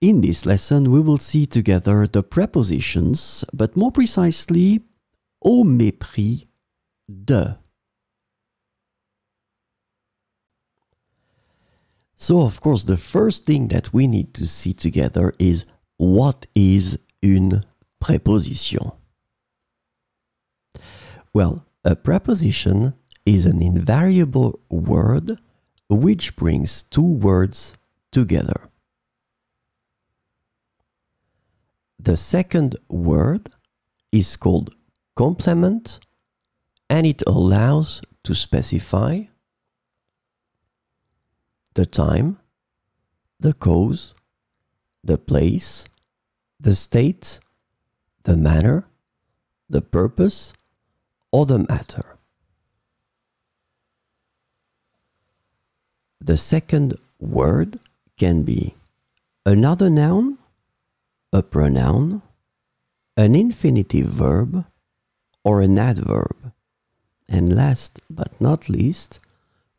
In this lesson, we will see together the prepositions, but more precisely, au mépris de. So, of course, the first thing that we need to see together is what is une préposition? Well, a preposition is an invariable word which brings two words together. The second word is called complement and it allows to specify the time, the cause, the place, the state, the manner, the purpose, or the matter. The second word can be another noun, a pronoun, an infinitive verb, or an adverb. And last but not least,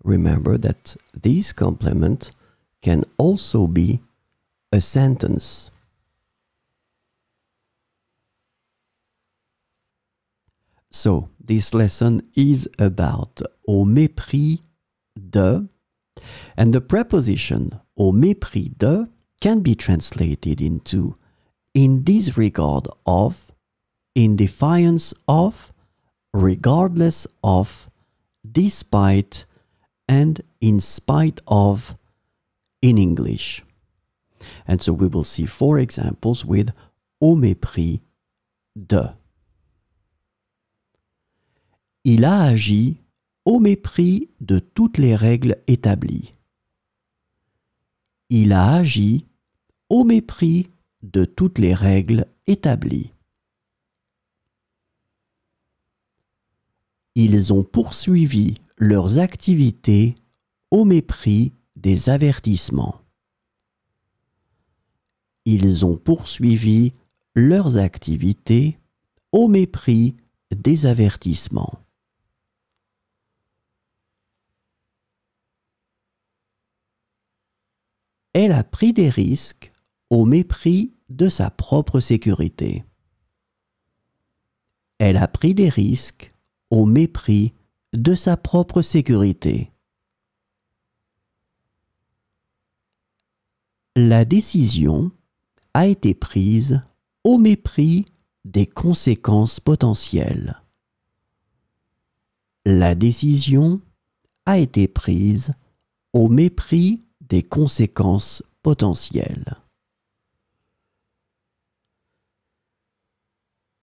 remember that this complement can also be a sentence. So, this lesson is about au mépris de, and the preposition au mépris de can be translated into in disregard of, in defiance of, regardless of, despite, and in spite of in English. And so we will see four examples with au mépris de. Il a agi au mépris de toutes les règles établies. Il a agi au mépris de toutes les règles établies. Ils ont poursuivi leurs activités au mépris des avertissements. Ils ont poursuivi leurs activités au mépris des avertissements. Elle a pris des risques au mépris de sa propre sécurité. Elle a pris des risques au mépris de sa propre sécurité. La décision a été prise au mépris des conséquences potentielles. La décision a été prise au mépris des conséquences potentielles.